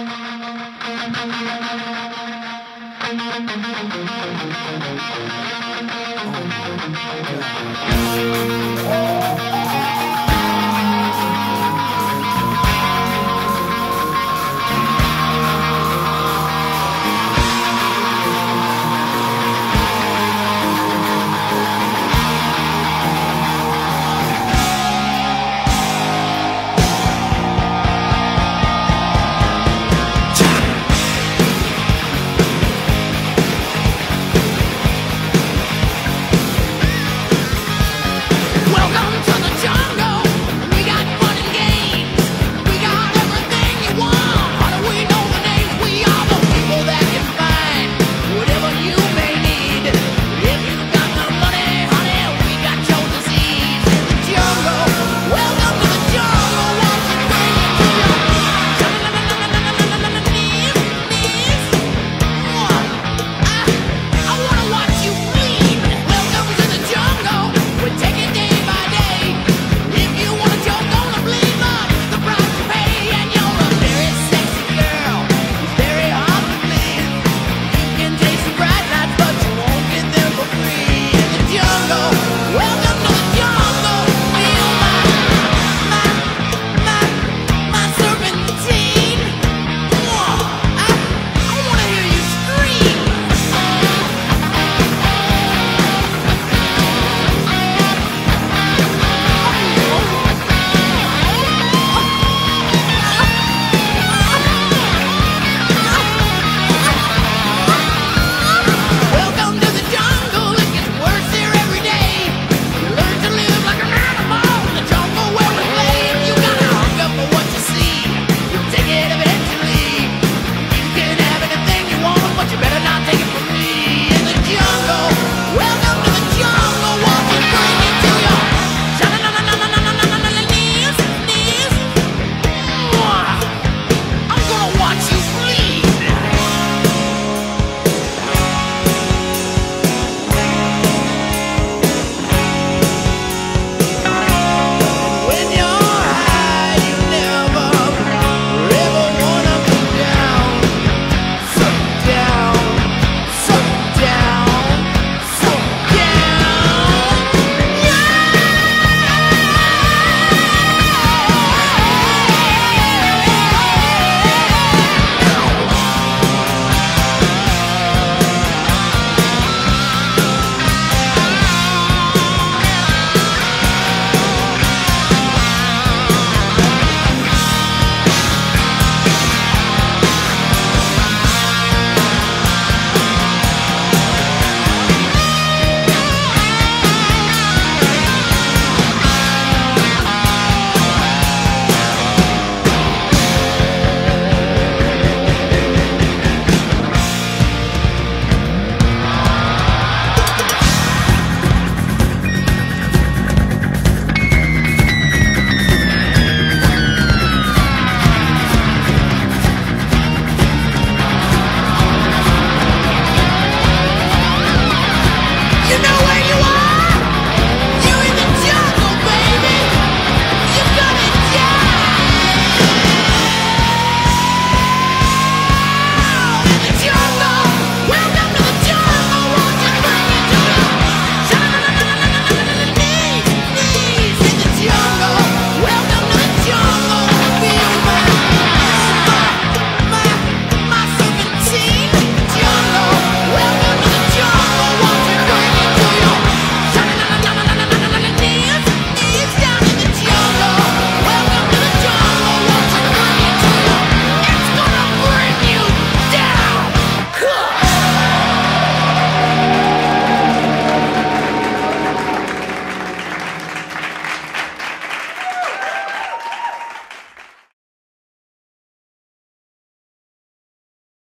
Oh, God.